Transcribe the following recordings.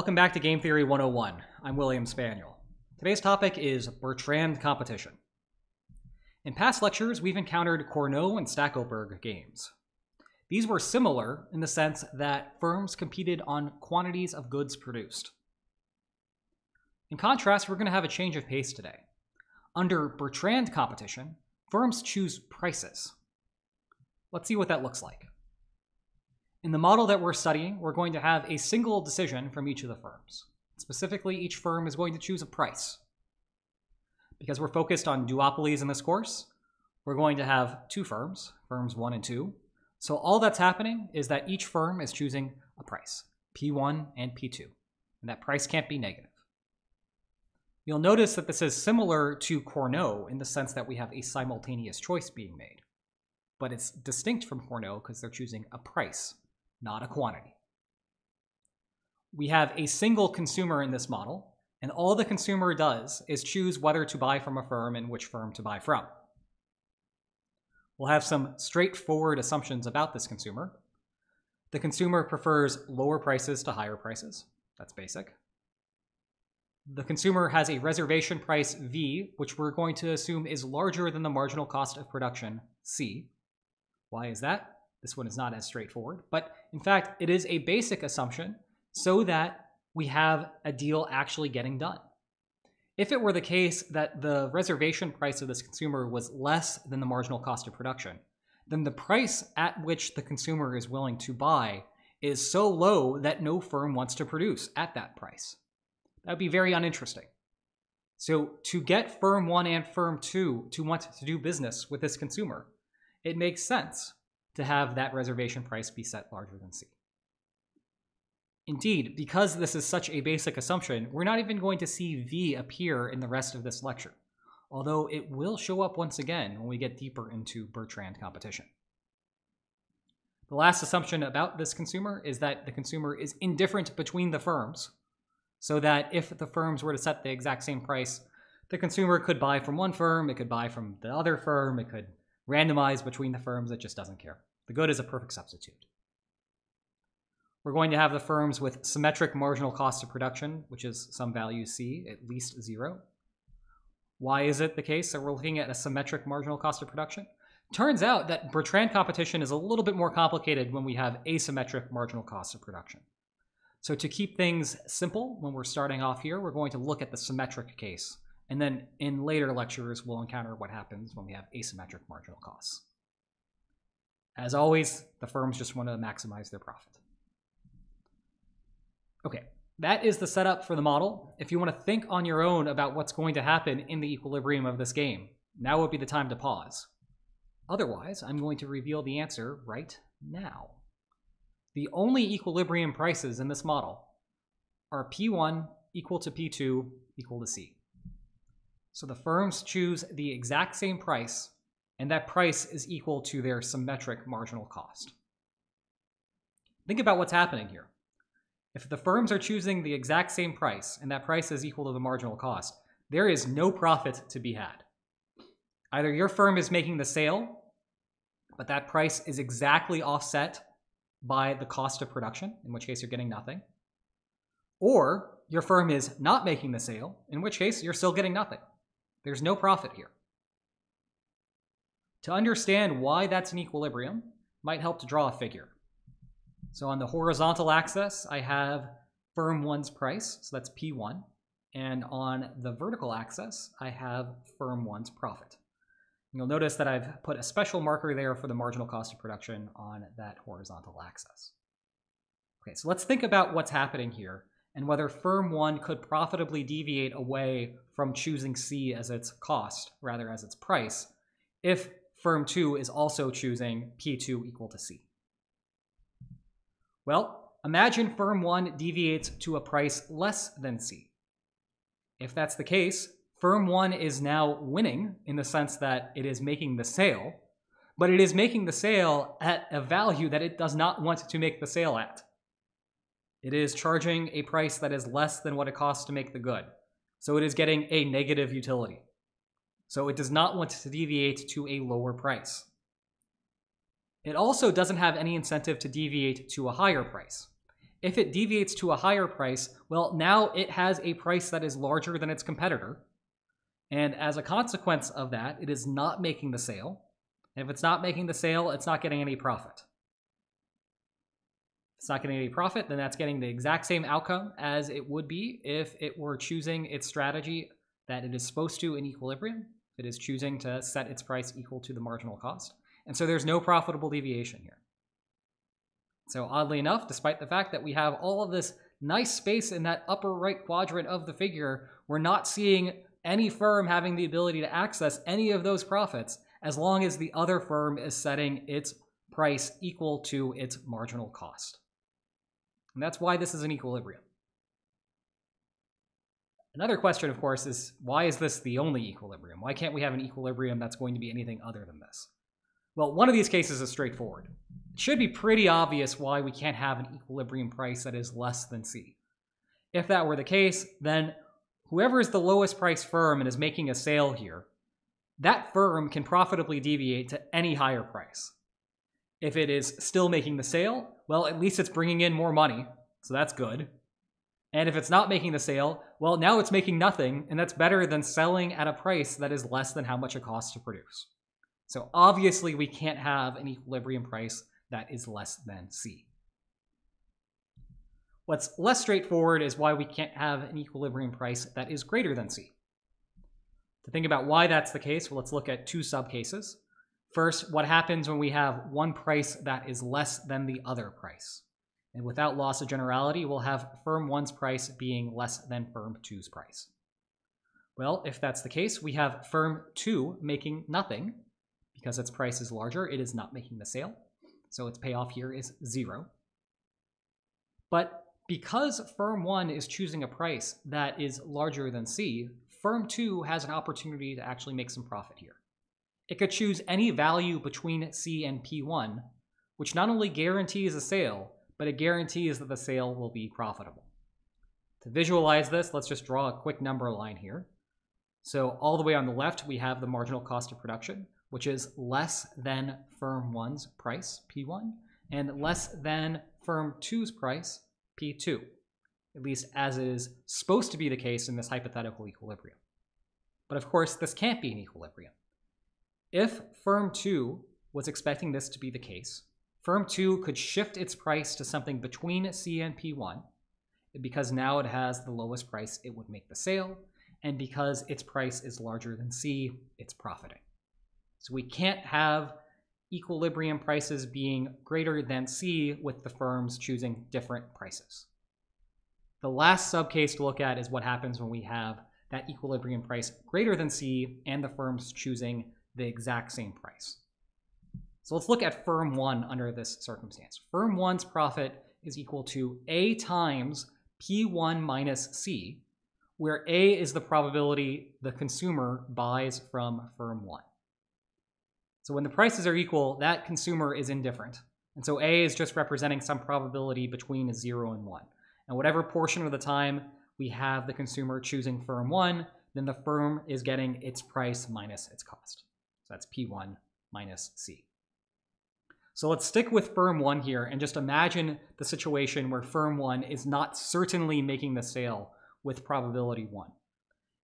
Welcome back to Game Theory 101. I'm William Spaniel. Today's topic is Bertrand competition. In past lectures, we've encountered Cournot and Stackelberg games. These were similar in the sense that firms competed on quantities of goods produced. In contrast, we're going to have a change of pace today. Under Bertrand competition, firms choose prices. Let's see what that looks like. In the model that we're studying, we're going to have a single decision from each of the firms. Specifically, each firm is going to choose a price. Because we're focused on duopolies in this course, we're going to have two firms, firms 1 and 2. So all that's happening is that each firm is choosing a price, P1 and P2. And that price can't be negative. You'll notice that this is similar to Cournot in the sense that we have a simultaneous choice being made. But it's distinct from Cournot because they're choosing a price not a quantity. We have a single consumer in this model, and all the consumer does is choose whether to buy from a firm and which firm to buy from. We'll have some straightforward assumptions about this consumer. The consumer prefers lower prices to higher prices. That's basic. The consumer has a reservation price V, which we're going to assume is larger than the marginal cost of production C. Why is that? This one is not as straightforward, but in fact, it is a basic assumption so that we have a deal actually getting done. If it were the case that the reservation price of this consumer was less than the marginal cost of production, then the price at which the consumer is willing to buy is so low that no firm wants to produce at that price. That would be very uninteresting. So, to get firm 1 and firm 2 to want to do business with this consumer, it makes sense to have that reservation price be set larger than C. Indeed, because this is such a basic assumption, we're not even going to see V appear in the rest of this lecture, although it will show up once again when we get deeper into Bertrand competition. The last assumption about this consumer is that the consumer is indifferent between the firms, so that if the firms were to set the exact same price, the consumer could buy from one firm, it could buy from the other firm, it could randomize between the firms, it just doesn't care. The good is a perfect substitute. We're going to have the firms with symmetric marginal cost of production, which is some value C, at least zero. Why is it the case that we're looking at a symmetric marginal cost of production? Turns out that Bertrand competition is a little bit more complicated when we have asymmetric marginal cost of production. So to keep things simple, when we're starting off here, we're going to look at the symmetric case. And then in later lectures, we'll encounter what happens when we have asymmetric marginal costs. As always, the firms just want to maximize their profit. Okay, that is the setup for the model. If you want to think on your own about what's going to happen in the equilibrium of this game, now would be the time to pause. Otherwise, I'm going to reveal the answer right now. The only equilibrium prices in this model are P1 equal to P2 equal to C. So the firms choose the exact same price and that price is equal to their symmetric marginal cost. Think about what's happening here. If the firms are choosing the exact same price, and that price is equal to the marginal cost, there is no profit to be had. Either your firm is making the sale, but that price is exactly offset by the cost of production, in which case you're getting nothing, or your firm is not making the sale, in which case you're still getting nothing. There's no profit here. To understand why that's an equilibrium might help to draw a figure. So on the horizontal axis, I have firm 1's price, so that's P1. And on the vertical axis, I have firm 1's profit. You'll notice that I've put a special marker there for the marginal cost of production on that horizontal axis. Okay, so let's think about what's happening here and whether firm 1 could profitably deviate away from choosing C as its cost rather as its price if firm 2 is also choosing P2 equal to C. Well, imagine firm 1 deviates to a price less than C. If that's the case, firm 1 is now winning in the sense that it is making the sale, but it is making the sale at a value that it does not want to make the sale at. It is charging a price that is less than what it costs to make the good. So it is getting a negative utility so it does not want to deviate to a lower price. It also doesn't have any incentive to deviate to a higher price. If it deviates to a higher price, well, now it has a price that is larger than its competitor. And as a consequence of that, it is not making the sale. And if it's not making the sale, it's not getting any profit. If it's not getting any profit, then that's getting the exact same outcome as it would be if it were choosing its strategy that it is supposed to in equilibrium. It is choosing to set its price equal to the marginal cost. And so there's no profitable deviation here. So oddly enough, despite the fact that we have all of this nice space in that upper right quadrant of the figure, we're not seeing any firm having the ability to access any of those profits as long as the other firm is setting its price equal to its marginal cost. And that's why this is an equilibrium. Another question, of course, is why is this the only equilibrium? Why can't we have an equilibrium that's going to be anything other than this? Well, one of these cases is straightforward. It should be pretty obvious why we can't have an equilibrium price that is less than C. If that were the case, then whoever is the lowest price firm and is making a sale here, that firm can profitably deviate to any higher price. If it is still making the sale, well, at least it's bringing in more money, so that's good. And if it's not making the sale, well, now it's making nothing, and that's better than selling at a price that is less than how much it costs to produce. So obviously, we can't have an equilibrium price that is less than C. What's less straightforward is why we can't have an equilibrium price that is greater than C. To think about why that's the case, well, let's look at two subcases. First, what happens when we have one price that is less than the other price? And without loss of generality, we'll have firm 1's price being less than firm 2's price. Well, if that's the case, we have firm 2 making nothing. Because its price is larger, it is not making the sale. So its payoff here is zero. But because firm 1 is choosing a price that is larger than C, firm 2 has an opportunity to actually make some profit here. It could choose any value between C and P1, which not only guarantees a sale, but it guarantees that the sale will be profitable. To visualize this, let's just draw a quick number line here. So all the way on the left, we have the marginal cost of production, which is less than firm 1's price, P1, and less than firm two's price, P2, at least as is supposed to be the case in this hypothetical equilibrium. But of course, this can't be an equilibrium. If firm 2 was expecting this to be the case, firm 2 could shift its price to something between C and P1, because now it has the lowest price, it would make the sale, and because its price is larger than C, it's profiting. So we can't have equilibrium prices being greater than C with the firms choosing different prices. The last subcase to look at is what happens when we have that equilibrium price greater than C and the firms choosing the exact same price. So let's look at firm 1 under this circumstance. Firm 1's profit is equal to A times P1 minus C, where A is the probability the consumer buys from firm 1. So when the prices are equal, that consumer is indifferent. And so A is just representing some probability between 0 and 1. And whatever portion of the time we have the consumer choosing firm 1, then the firm is getting its price minus its cost. So that's P1 minus C. So let's stick with firm 1 here and just imagine the situation where firm 1 is not certainly making the sale with probability 1.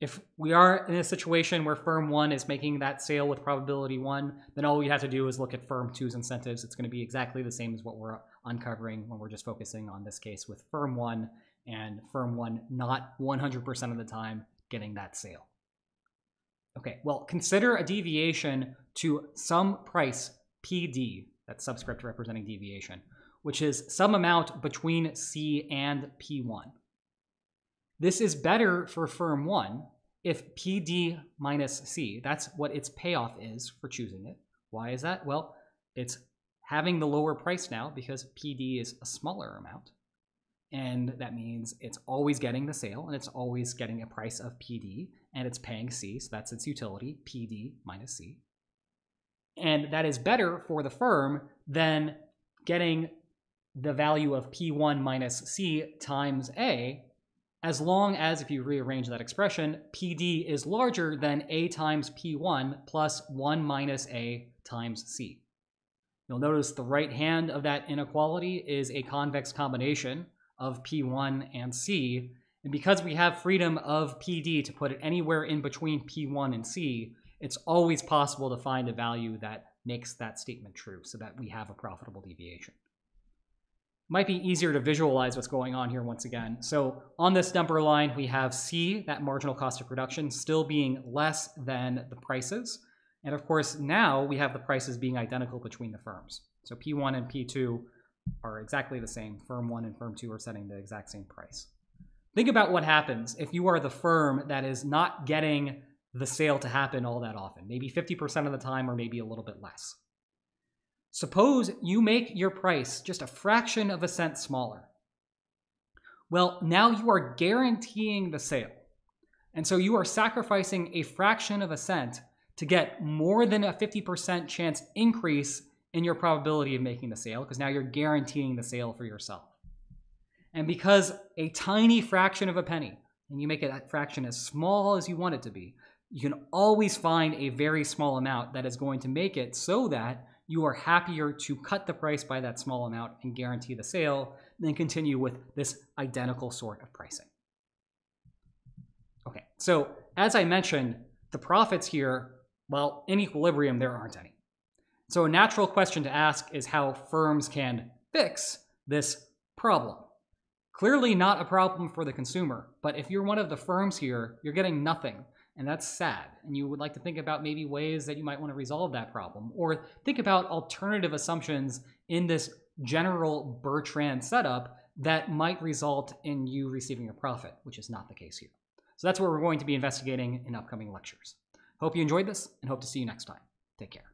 If we are in a situation where firm one is making that sale with probability one, then all we have to do is look at firm two's incentives. It's going to be exactly the same as what we're uncovering when we're just focusing on this case with firm one and firm one not 100% of the time getting that sale. Okay, well, consider a deviation to some price PD, that's subscript representing deviation, which is some amount between C and P1. This is better for firm 1 if PD minus C, that's what its payoff is for choosing it. Why is that? Well, it's having the lower price now because PD is a smaller amount. And that means it's always getting the sale and it's always getting a price of PD and it's paying C, so that's its utility, PD minus C. And that is better for the firm than getting the value of P1 minus C times A as long as, if you rearrange that expression, PD is larger than A times P1 plus 1 minus A times C. You'll notice the right hand of that inequality is a convex combination of P1 and C. And because we have freedom of PD to put it anywhere in between P1 and C, it's always possible to find a value that makes that statement true so that we have a profitable deviation. Might be easier to visualize what's going on here once again. So on this number line, we have C, that marginal cost of production, still being less than the prices. And of course, now we have the prices being identical between the firms. So P1 and P2 are exactly the same. Firm 1 and Firm 2 are setting the exact same price. Think about what happens if you are the firm that is not getting the sale to happen all that often, maybe 50% of the time or maybe a little bit less. Suppose you make your price just a fraction of a cent smaller. Well, now you are guaranteeing the sale. And so you are sacrificing a fraction of a cent to get more than a 50% chance increase in your probability of making the sale because now you're guaranteeing the sale for yourself. And because a tiny fraction of a penny, and you make it that fraction as small as you want it to be, you can always find a very small amount that is going to make it so that you are happier to cut the price by that small amount and guarantee the sale than continue with this identical sort of pricing. Okay, so as I mentioned, the profits here, well, in equilibrium, there aren't any. So a natural question to ask is how firms can fix this problem. Clearly not a problem for the consumer, but if you're one of the firms here, you're getting nothing and that's sad. And you would like to think about maybe ways that you might want to resolve that problem, or think about alternative assumptions in this general Bertrand setup that might result in you receiving a profit, which is not the case here. So that's what we're going to be investigating in upcoming lectures. Hope you enjoyed this and hope to see you next time. Take care.